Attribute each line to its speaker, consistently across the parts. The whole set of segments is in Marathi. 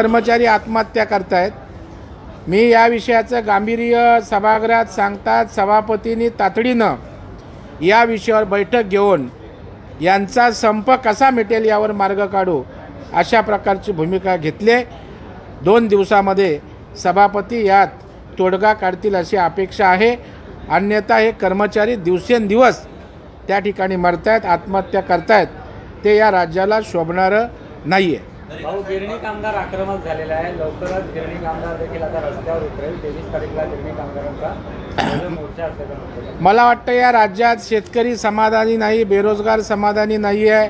Speaker 1: कर्मचारी आत्महत्या करतायत. मी या विषयाचं गांभीर्य सभागृहात सांगतात सभापतींनी तातडीनं या विषयावर बैठक घेऊन यांचा संप कसा मिटेल यावर मार्ग काढू अशा प्रकारची भूमिका घेतली दोन दिवसामध्ये सभापती यात तोडगा काढतील अशी अपेक्षा आहे. अन्यथा हे कर्मचारी दिवसेंदिवस त्या ठिकाणी मरतायत आत्महत्या करतायत. ते या राज्याला शोभणारं नाही आहे
Speaker 2: भाऊ गिरणी कामगार आक्रमक झालेला आहे. लवकरच गिरणी कामगार देखील आता रस्त्यावर उतरेल. तेवीस तारीखला गिरणी कामगारांचा मोर्चा
Speaker 1: मला वाटतं या राज्यात शेतकरी समाधानी नाही बेरोजगार समाधानी नाही आहे.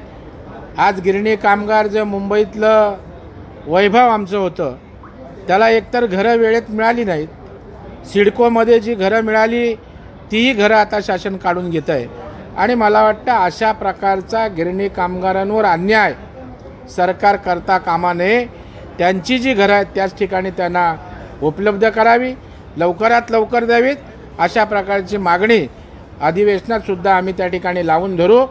Speaker 1: आज गिरणी कामगार जे मुंबईतलं वैभव आमचं होतं त्याला एकतर घरं वेळेत मिळाली नाहीत. सिडकोमध्ये जी घरं मिळाली तीही घरं आता शासन काढून घेत आहे आणि मला वाटतं अशा प्रकारचा गिरणी कामगारांवर अन्याय सरकार करता कामा नये त्यांची जी घरं आहेत त्याच ठिकाणी त्यांना उपलब्ध करावी लवकरात लवकर द्यावीत अशा प्रकारची मागणी अधिवेशनातसुद्धा आम्ही त्या ठिकाणी लावून धरू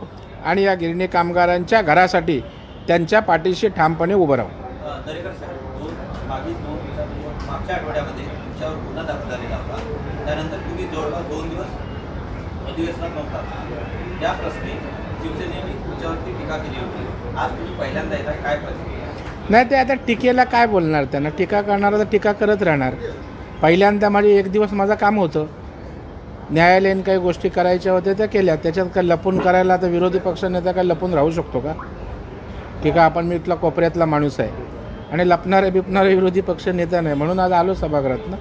Speaker 1: आणि या गिरणी कामगारांच्या घरासाठी त्यांच्या पाठीशी ठामपणे उभं राहू.
Speaker 3: मागच्या आठवड्यामध्ये तुमच्यावर गुन्हा दाखल झालेला होता. त्यानंतर तुम्ही जवळपास दोन दिवस अधिवेशनात नव्हता. त्या प्रश्नी शिवसेनेने तुमच्यावरती टीका केली होती. आज तुम्ही पहिल्यांदा येतात काय प्रतिक्रिया
Speaker 1: नाही ते आता टीकेला काय बोलणार त्यांना? टीका करणारा तर टीका करत राहणार. पहिल्यांदा माझे एक दिवस माझं काम होतं. न्यायालयीन काही गोष्टी करायच्या होत्या त्या केल्या. त्याच्यात काय लपून करायला तर विरोधी पक्षनेता काय लपून राहू शकतो का? टीका आपण मी इथला कोपऱ्यातला माणूस आहे. आणि लपणारे बिपणारे विरोधी पक्ष नेता नाही. म्हणून आज आलो सभागृहात ना.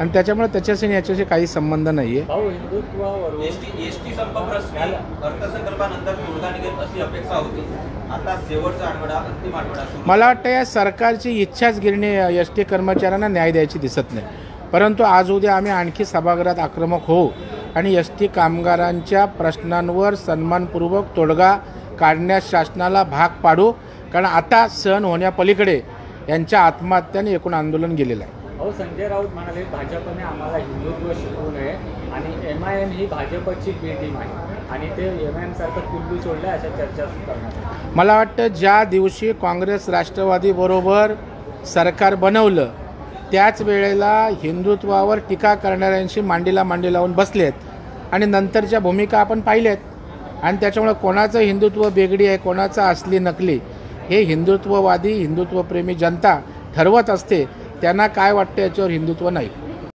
Speaker 1: आणि त्याच्यामुळे त्याच्याशी आणि याच्याशी काही संबंध नाही आहे मला वाटतं या सरकारची इच्छाच गिरणी एस टी कर्मचाऱ्यांना न्याय द्यायची दिसत नाही. परंतु आज उद्या आम्ही आणखी सभागृहात आक्रमक होऊ आणि एस टी कामगारांच्या प्रश्नांवर सन्मानपूर्वक तोडगा काढण्यास शासनाला भाग पाडू. कारण आता सहन होण्यापलीकडे यांच्या आत्महत्याने एकूण आंदोलन गेलेलं आहे.
Speaker 2: अहो संजय राऊत म्हणाले भाजपने आम्हाला हिंदुत्व शिकवू नये आणि एम आय एम ही भाजपची बी टीम आहे. आणि ते एम आय एम सारखं पिल्लू सोडलं अशा चर्चा करण्यात
Speaker 1: मला वाटतं ज्या दिवशी काँग्रेस राष्ट्रवादीबरोबर सरकार बनवलं त्याच वेळेला हिंदुत्वावर टीका करणाऱ्यांशी मांडीला मांडी लावून बसलेत आणि नंतरच्या भूमिका आपण पाहिल्यात. आणि त्याच्यामुळे कोणाचं हिंदुत्व बेगडी आहे कोणाचं असली नकली हे हिंदुत्ववादी हिंदुत्वप्रेमी जनता ठरवत असते. त्यांना काय वाटतं याच्यावर हिंदुत्व नाही.